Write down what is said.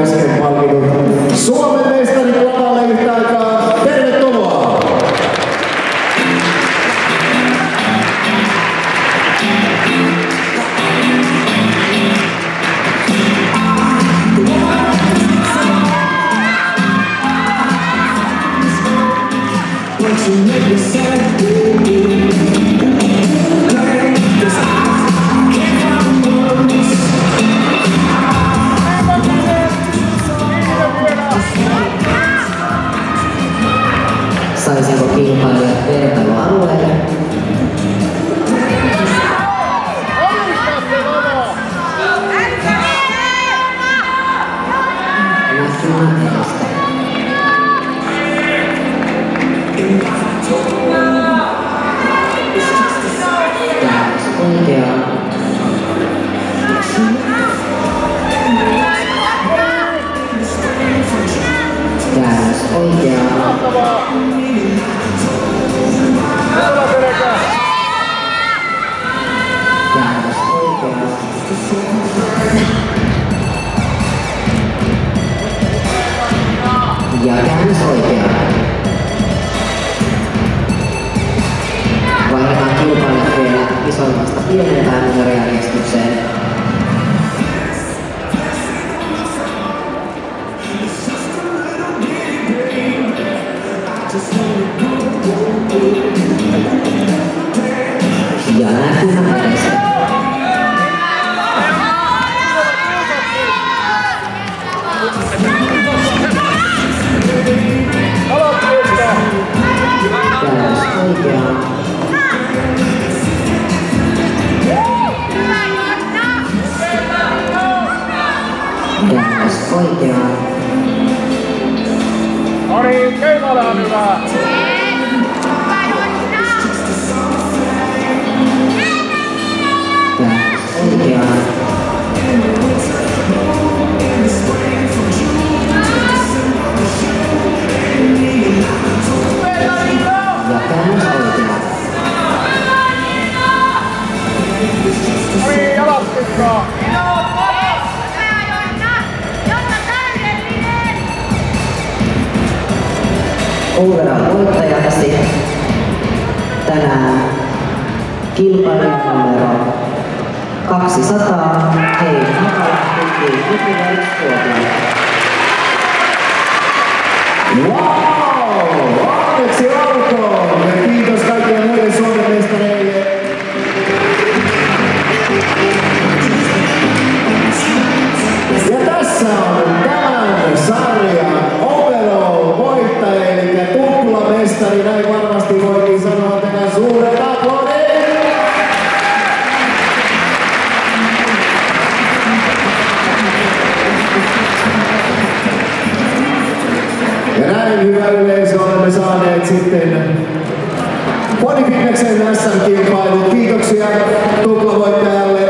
äsken Suomen mestarit lavalle yhtä aikaa. Tervetuloa! Saisinko kilpailijat vertailualueelle? おいてはあれ一い。まだあ Uuderan voittajaksi tänään kilpailijan numero 200 Hei Hakala Tuki Nykyväys Suomi. näin hyvä yleisö olemme saaneet sitten Podifinneksen SM-kilpailut. Kiitoksia tuplavoittajalle